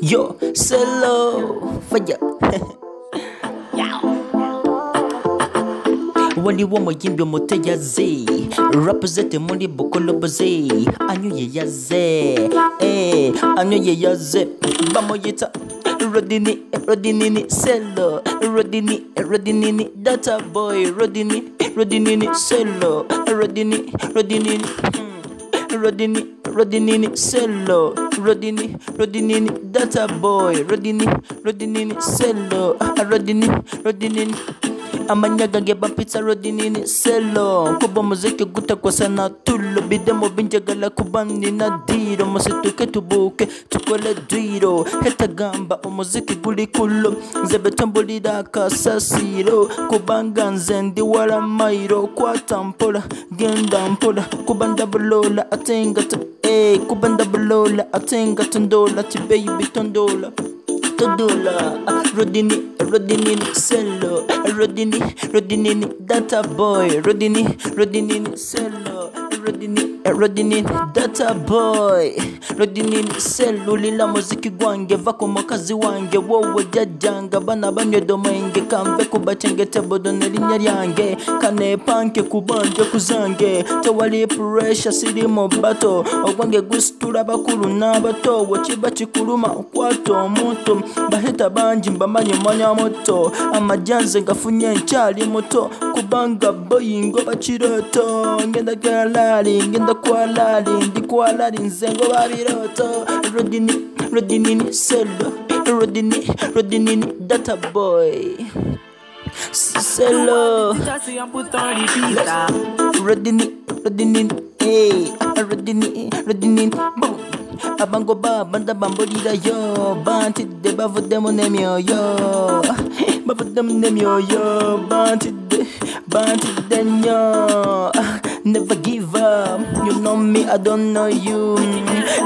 Yo, solo fire. wali wo muyimbi omuteyazze rapuzete muri bukoloboze anyuye yaze eh, anyuye yaze bamuyita rodini rodinini selo rodini rodinini data boy. Rodini rodinini selo rodini rodinini hmm. Rodini rodinini Cello rodini rodinini data boy. Rodini rodinini Cello Ah, rodini rodinini amanyaga ngebampitsa rodi nini? Selo. Kuba muziki gutakosa sana tulo. Bidemo binjagala kuba nina diro musituke tubuke tukole dwiro hetagamba umuziki guli kulo. Nze kasasiro kubanga nze ndi wala mairo. Kwata mpola genda mpola. Kuba ndabulola ate to eh, kuba ndabulola ate nga tondola ti baby tondola Todola, Rodini, Rodini, Cello, Rodini, Rodini, Data Boy, Rodini, Rodini, Cello, Rodini, Rodini, Data Boy, Rodini, Cello, lila muziki gwange, vako mwakazi wange, wowe jajanga, bana banyodo mwenge, kamve kubachengete bodo nelinya lyange, kane panke kubanje kuzange, tewali pressure siri mu bato, ogwange gusitula bakulu n'abato, wekiba kikuluma okwata omuntu, bahita bangi mbamanyi mwanya muto, amajanze ngafunye nkyali muto, kubanga boyingo bakiroto, ngenda kalali, ngenda kwalali, ndi kwalali nze ngo babiroto, rodini, rodinini Cello, rodini, rodinini data boy. Cello. Rodini, Rodini, hey, eh, Rodini, Rodini, boom. Abango ba banda bambolira yo bantidde bavuddemu n'emyoyo bavuddemu n'emyoyo bantidde bantidde nnyo never give up. You know me I don't know you.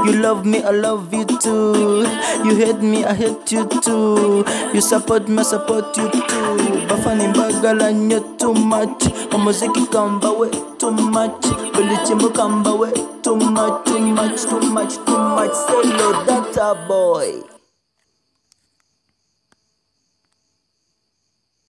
You love me I love you too. You hate me I hate you too. You support me I support you too. Bafana imbagala nnyo too much. Omuziki kamba we too much. Buli kimu kamba we too much too much too much too much. Solo data boy